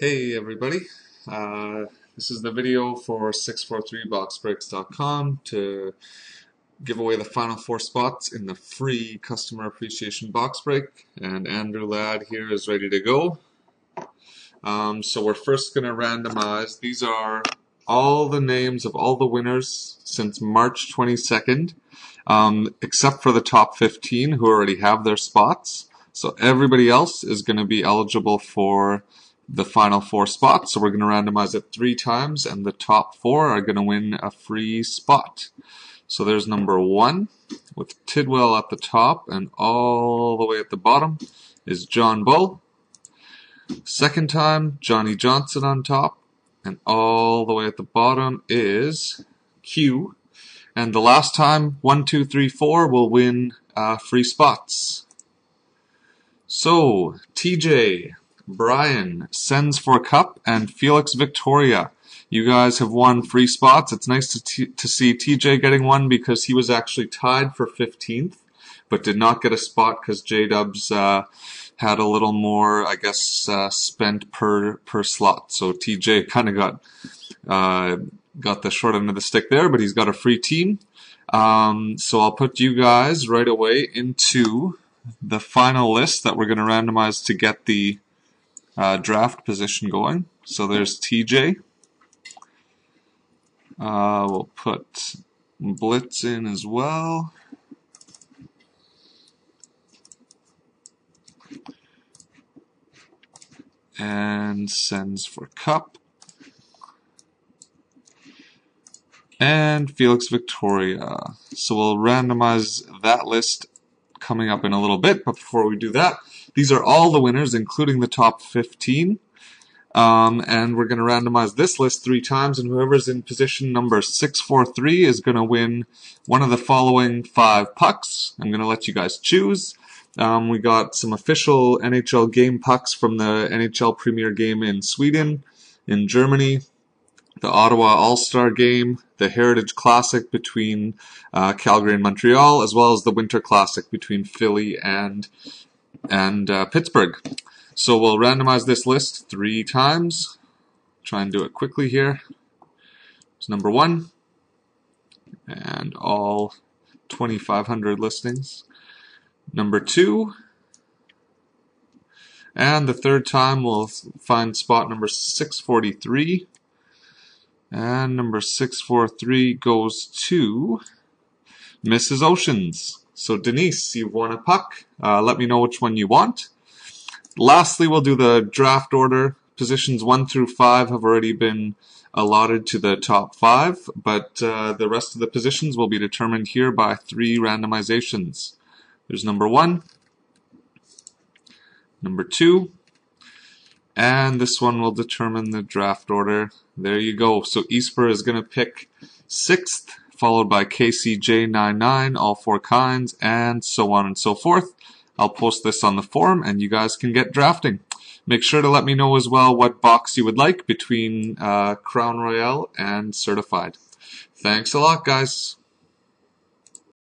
Hey everybody, uh, this is the video for 643boxbreaks.com to give away the final four spots in the free customer appreciation box break and Andrew Ladd here is ready to go. Um, so we're first going to randomize, these are all the names of all the winners since March 22nd um, except for the top 15 who already have their spots. So everybody else is going to be eligible for the final four spots. So we're going to randomize it three times, and the top four are going to win a free spot. So there's number one with Tidwell at the top, and all the way at the bottom is John Bull. Second time, Johnny Johnson on top, and all the way at the bottom is Q. And the last time, one, two, three, four will win uh, free spots. So, TJ, Brian, Sends for Cup, and Felix Victoria. You guys have won free spots. It's nice to, t- to see TJ getting one because he was actually tied for 15th, but did not get a spot because J Dubs uh, had a little more, I guess, uh, spent per per slot. So TJ kind of got uh, got the short end of the stick there, but he's got a free team. Um, so I'll put you guys right away into the final list that we're going to randomize to get the uh, draft position going. So there's TJ. Uh, we'll put Blitz in as well. And sends for Cup. And Felix Victoria. So we'll randomize that list coming up in a little bit, but before we do that, these are all the winners, including the top 15. Um, and we're going to randomize this list three times, and whoever's in position number 643 is going to win one of the following five pucks. I'm going to let you guys choose. Um, we got some official NHL game pucks from the NHL Premiere game in Sweden, in Germany, the Ottawa All Star game, the Heritage Classic between uh, Calgary and Montreal, as well as the Winter Classic between Philly and and uh, Pittsburgh. So we'll randomize this list three times. Try and do it quickly here. It's number one, and all 2,500 listings. Number two, and the third time we'll find spot number 643. And number 643 goes to Mrs. Oceans. So Denise, you've won a puck. Uh, let me know which one you want. Lastly, we'll do the draft order. Positions 1 through 5 have already been allotted to the top 5, but uh, the rest of the positions will be determined here by three randomizations. There's number 1, number 2, and this one will determine the draft order. There you go. So Esper is going to pick sixth, followed by KCJ99, all four kinds, and so on and so forth. I'll post this on the forum and you guys can get drafting. Make sure to let me know as well what box you would like between uh, Crown Royale and Certified. Thanks a lot, guys.